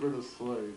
Thank you slave.